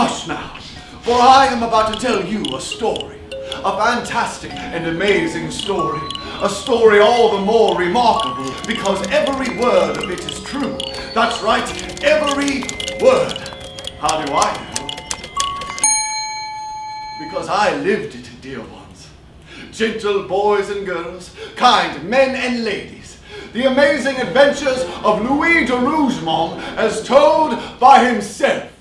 Hush now, for I am about to tell you a story. A fantastic and amazing story. A story all the more remarkable because every word of it is true. That's right, every word. How do I know? Because I lived it, dear ones. Gentle boys and girls, kind men and ladies. The amazing adventures of Louis de Rougemont as told by himself.